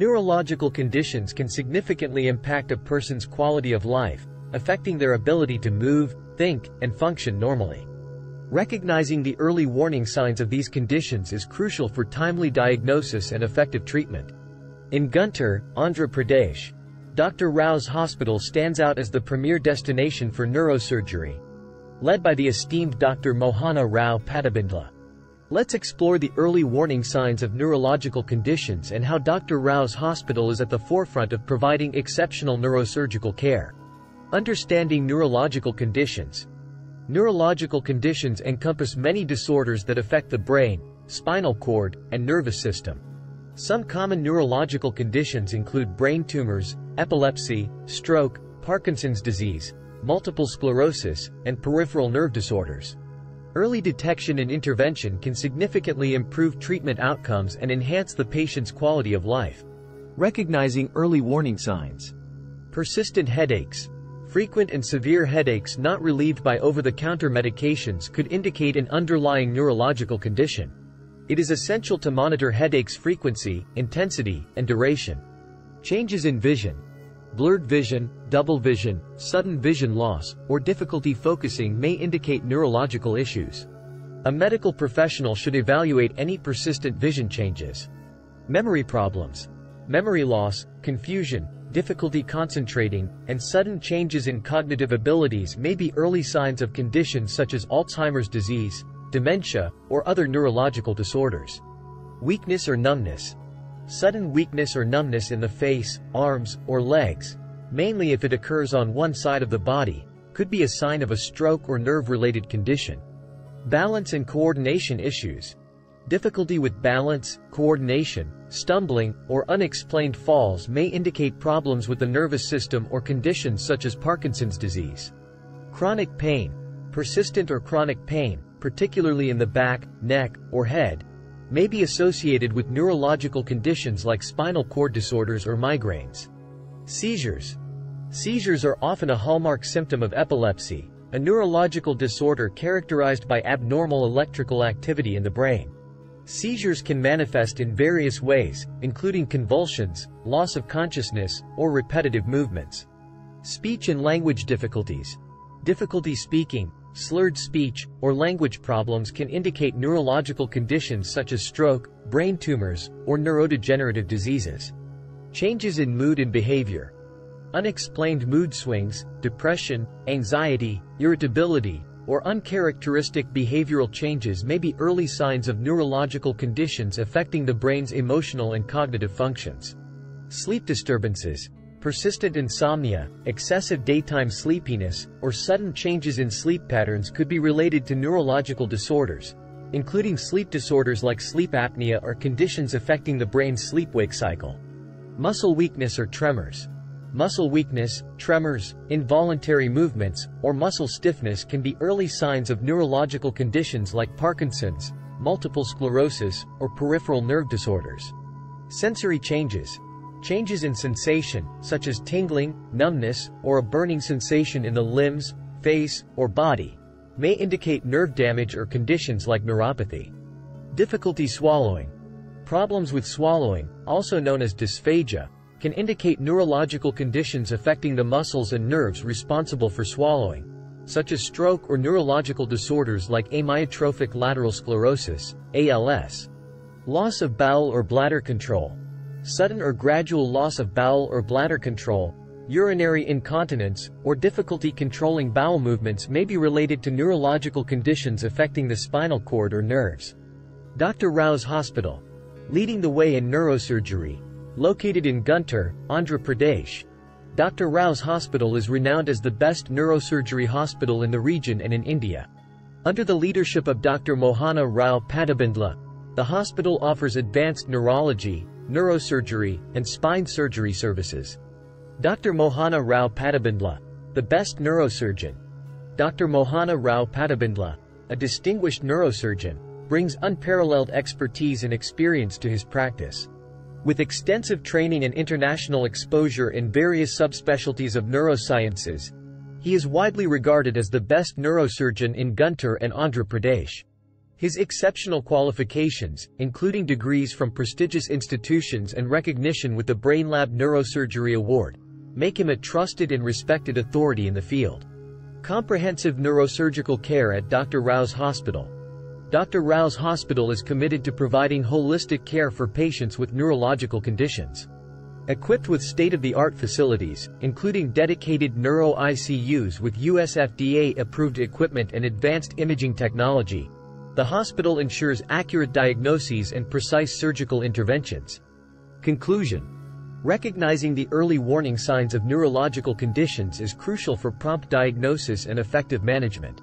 Neurological conditions can significantly impact a person's quality of life, affecting their ability to move, think, and function normally. Recognizing the early warning signs of these conditions is crucial for timely diagnosis and effective treatment. In Guntur, Andhra Pradesh, Dr. Rao's hospital stands out as the premier destination for neurosurgery, led by the esteemed Dr. Mohana Rao Patibandla. Let's explore the early warning signs of neurological conditions and how Dr. Rao's hospital is at the forefront of providing exceptional neurosurgical care. Understanding neurological conditions. Neurological conditions encompass many disorders that affect the brain, spinal cord, and nervous system. Some common neurological conditions include brain tumors, epilepsy, stroke, Parkinson's disease, multiple sclerosis, and peripheral nerve disorders. Early detection and intervention can significantly improve treatment outcomes and enhance the patient's quality of life. Recognizing early warning signs. Persistent headaches. Frequent and severe headaches not relieved by over-the-counter medications could indicate an underlying neurological condition. It is essential to monitor headaches' frequency, intensity, and duration. Changes in vision. Blurred vision, double vision, sudden vision loss, or difficulty focusing may indicate neurological issues. A medical professional should evaluate any persistent vision changes. Memory problems. Memory loss, confusion, difficulty concentrating, and sudden changes in cognitive abilities may be early signs of conditions such as Alzheimer's disease, dementia, or other neurological disorders. Weakness or numbness. Sudden weakness or numbness in the face, arms, or legs, mainly if it occurs on one side of the body, could be a sign of a stroke or nerve-related condition. Balance and coordination issues. Difficulty with balance, coordination, stumbling, or unexplained falls may indicate problems with the nervous system or conditions such as Parkinson's disease. Chronic pain. Persistent or chronic pain, particularly in the back, neck, or head, may be associated with neurological conditions like spinal cord disorders or migraines. Seizures. Seizures are often a hallmark symptom of epilepsy, a neurological disorder characterized by abnormal electrical activity in the brain. Seizures can manifest in various ways, including convulsions, loss of consciousness, or repetitive movements. Speech and language difficulties. Difficulty speaking, Slurred speech or language problems can indicate neurological conditions such as stroke, brain tumors, or neurodegenerative diseases. Changes in mood and behavior. Unexplained mood swings, depression, anxiety, irritability, or uncharacteristic behavioral changes may be early signs of neurological conditions affecting the brain's emotional and cognitive functions. Sleep disturbances, Persistent insomnia, excessive daytime sleepiness, or sudden changes in sleep patterns could be related to neurological disorders, including sleep disorders like sleep apnea or conditions affecting the brain's sleep-wake cycle. Muscle weakness or tremors. Muscle weakness, tremors, involuntary movements, or muscle stiffness can be early signs of neurological conditions like Parkinson's, multiple sclerosis, or peripheral nerve disorders. Sensory changes, Changes in sensation, such as tingling, numbness, or a burning sensation in the limbs, face, or body, may indicate nerve damage or conditions like neuropathy. Difficulty swallowing. Problems with swallowing, also known as dysphagia, can indicate neurological conditions affecting the muscles and nerves responsible for swallowing, such as stroke or neurological disorders like amyotrophic lateral sclerosis, ALS. Loss of bowel or bladder control. Sudden or gradual loss of bowel or bladder control, urinary incontinence, or difficulty controlling bowel movements may be related to neurological conditions affecting the spinal cord or nerves. Dr. Rao's Hospital, leading the way in neurosurgery, located in Guntur, Andhra Pradesh. Dr. Rao's Hospital is renowned as the best neurosurgery hospital in the region and in India. Under the leadership of Dr. Mohana Rao Patibandla, the hospital offers advanced neurology, neurosurgery, and spine surgery services. Dr. Mohana Rao Patibandla, the best neurosurgeon. Dr. Mohana Rao Patibandla, a distinguished neurosurgeon, brings unparalleled expertise and experience to his practice. With extensive training and international exposure in various subspecialties of neurosciences, he is widely regarded as the best neurosurgeon in Guntur and Andhra Pradesh. His exceptional qualifications, including degrees from prestigious institutions and recognition with the BrainLab Neurosurgery Award, make him a trusted and respected authority in the field. Comprehensive neurosurgical care at Dr. Rao's Hospital. Dr. Rao's Hospital is committed to providing holistic care for patients with neurological conditions. Equipped with state-of-the-art facilities, including dedicated neuro-ICUs with US FDA-approved equipment and advanced imaging technology, the hospital ensures accurate diagnoses and precise surgical interventions. Conclusion Recognizing the early warning signs of neurological conditions is crucial for prompt diagnosis and effective management.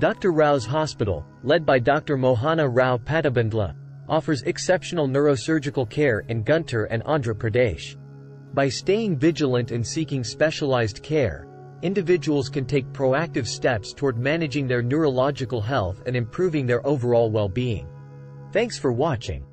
Dr. Rao's Hospital, led by Dr. Mohana Rao Patibandla, offers exceptional neurosurgical care in Guntur and Andhra Pradesh. By staying vigilant and seeking specialized care, individuals can take proactive steps toward managing their neurological health and improving their overall well-being. Thanks for watching.